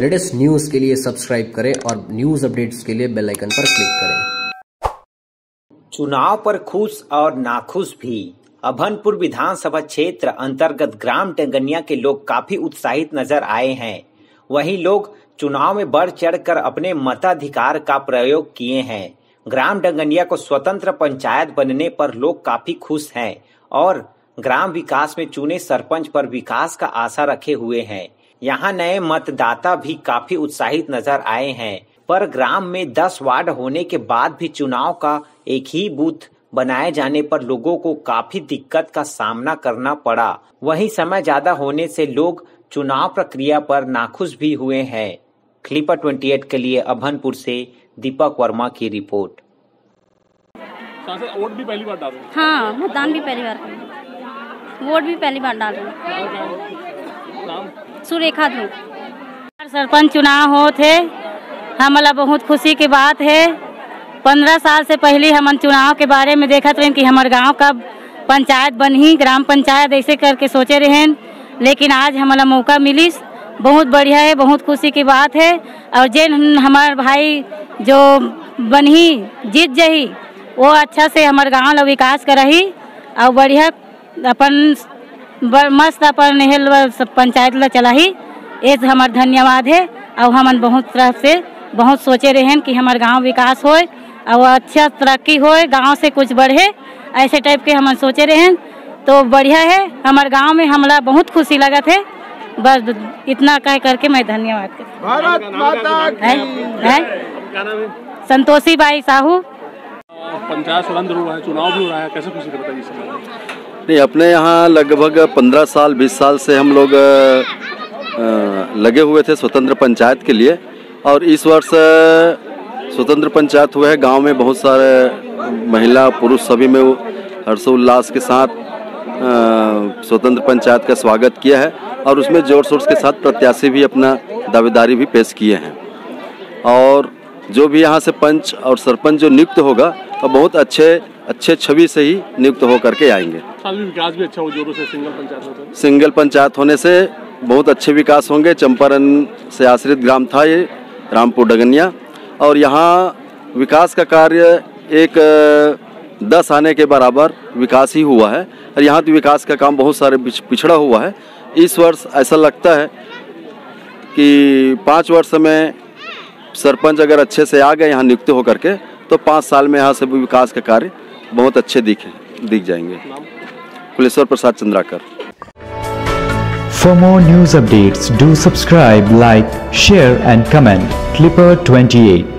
Latest news के लिए subscribe करें और न्यूज़ अपडेट्स के लिए बेल आइकन पर क्लिक करें। चुनाव पर खुश और नाखुश भी। अभनपुर विधानसभा क्षेत्र अंतर्गत ग्राम डंगनिया के लोग काफ़ी उत्साहित नज़र आए हैं। वहीं लोग चुनाव में बढ़ चढ़कर अपने मताधिकार का प्रयोग किए हैं। ग्राम डंगनिया को स्वतंत्र पंचायत बनने पर लोग काफ़ी खुश हैं और ग्राम विकास में चुने सरपंच पर विकास का आशा रखे हुए हैं। यहाँ नए मतदाता भी काफ़ी उत्साहित नज़र आए हैं। पर ग्राम में 10 वार्ड होने के बाद भी चुनाव का एक ही बूथ बनाए जाने पर लोगों को काफ़ी दिक्कत का सामना करना पड़ा। वहीं समय ज़्यादा होने से लोग चुनाव प्रक्रिया पर नाखुश भी हुए हैं। क्लिपर 28 के लिए अभनपुर से दीपक वर्मा की रिपोर्ट। वोट भी पहली बार डाल रहे हैं। हाँ मतदान भी पहली बार। वोट भी पहली बार डाल रहे सुरेखा धूप सरपंच चुनाव हो। थे हमला बहुत खुशी की बात है। पंद्रह साल से पहले हमन चुनाव के बारे में देखत रहे कि हमारे गाँव का पंचायत बनी ग्राम पंचायत ऐसे करके सोचे रहे। लेकिन आज हमारा मौका मिली। बहुत बढ़िया है, बहुत खुशी की बात है। और जिन हमारे भाई जो बनी जीत जही, वो अच्छा से हमारे गाँव ला विकास करही। और बढ़िया अपन मस्त अपन हेल पंचायत ला चलाही। ये से हमार धन्यवाद है। और हमन बहुत तरह से बहुत सोचे रहे कि हमार गाँव विकास होए और अच्छा तरक्की होए गाँव से कुछ बढ़े ऐसे टाइप के हमन सोचे रहे तो बढ़िया है। हमार गाँव में हमला बहुत खुशी लगा थे बस इतना कह करके मैं धन्यवाद करती भारत माता है, है? क्या नाम है? संतोषी बाई साहू। पंचायत स्वतंत्र हुआ है चुनाव भी हो रहा है। कैसे खुशी का बताइए इस समय नहीं, अपने यहाँ लगभग पंद्रह साल, बीस साल से हम लोग लगे हुए थे स्वतंत्र पंचायत के लिए। और इस वर्ष, स्वतंत्र पंचायत हुए है। गाँव में बहुत सारे महिला, पुरुष सभी में हर्षोल्लास के साथ स्वतंत्र पंचायत का स्वागत किया है। और उसमें ज़ोर शोर के साथ प्रत्याशी भी अपना दावेदारी भी पेश किए हैं। और जो भी यहाँ से पंच और सरपंच जो नियुक्त होगा वो बहुत अच्छे अच्छे छवि से ही नियुक्त होकर के आएँगे। विकास भी अच्छा हो जोरों से सिंगल पंचायत सिंगल पंचायत होने से बहुत अच्छे विकास होंगे। चंपारण से आश्रित ग्राम था ये रामपुर डगनिया। और यहाँ विकास का कार्य एक दस आने के बराबर विकास ही हुआ है। और यहाँ तो विकास का काम बहुत सारे पिछड़ा हुआ है। इस वर्ष ऐसा लगता है कि पाँच वर्ष में सरपंच अगर अच्छे से आ गए यहाँ नियुक्त होकर के तो पाँच साल में यहाँ से भी विकास का कार्य बहुत अच्छे दिखे, दिख जाएँगे। Kuleshwar Prasad Chandrakar. For more news updates do subscribe like share and comment clipper twenty eight